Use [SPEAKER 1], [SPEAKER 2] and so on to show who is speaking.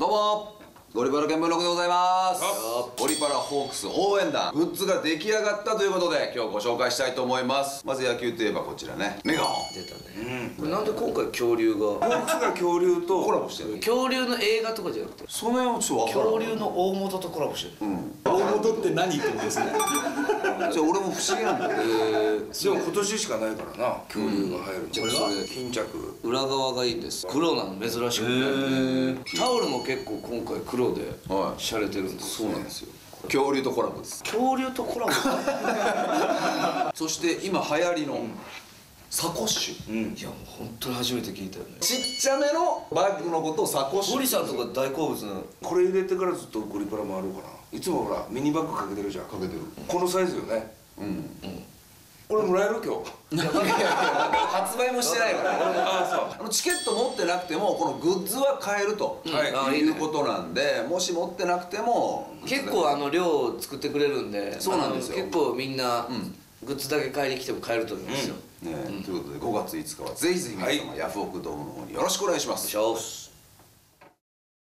[SPEAKER 1] どうもゴリパラ見聞録でございます。ゴリパラホークス応援団グッズが出来上がったということで今日ご紹介したいと思います。まず野球といえばこちらね。メガホン。
[SPEAKER 2] 出たね、これなんで今回恐竜が？
[SPEAKER 3] ホークスが恐竜と
[SPEAKER 1] コラボしてる
[SPEAKER 2] 恐竜の映画とかじゃなくて。
[SPEAKER 1] その辺はちょっと
[SPEAKER 2] 恐竜の大元とコラボしてる、
[SPEAKER 4] 大元って何ってことですね。
[SPEAKER 1] じゃあ俺も不思議なんだ。けど
[SPEAKER 3] でも今年しかないからな。恐竜が入るの。
[SPEAKER 2] じゃあそれ
[SPEAKER 3] 巾着。
[SPEAKER 2] 裏側がいいんです。黒なの珍しくて。タオルも結構今回黒で
[SPEAKER 1] はい。
[SPEAKER 2] 洒落てるんです
[SPEAKER 1] そうなんですよ。恐竜とコラボです。
[SPEAKER 2] 恐竜とコラボ？
[SPEAKER 1] そして今流行りのサコッシュ。
[SPEAKER 2] いやもう本当に初めて聞いたよね。
[SPEAKER 1] ちっちゃめのバッグのことをサコッシュ。
[SPEAKER 2] ゴリさんとか大好物なの？
[SPEAKER 3] これ入れてからずっとゴリパラもあるからいつもほらミニバッグかけてるじゃん。か
[SPEAKER 1] けてる。
[SPEAKER 3] このサイズよね。
[SPEAKER 1] うん。
[SPEAKER 3] これもらえる今日。
[SPEAKER 1] 発売もしてないから。
[SPEAKER 3] ああ
[SPEAKER 1] あのチケット持ってなくてもこのグッズは買えると、
[SPEAKER 3] はい。
[SPEAKER 2] あいいね
[SPEAKER 1] いうことなんでもし持ってなくても
[SPEAKER 2] 結構あの量を作ってくれるんで
[SPEAKER 1] そうなんですよ。
[SPEAKER 2] 結構みんな、
[SPEAKER 1] ん
[SPEAKER 2] グッズだけ買いに来ても買えると思いますよ、
[SPEAKER 1] ねということで5月5日はぜひぜひ皆様、ヤフオクドームの方によろしくお願いします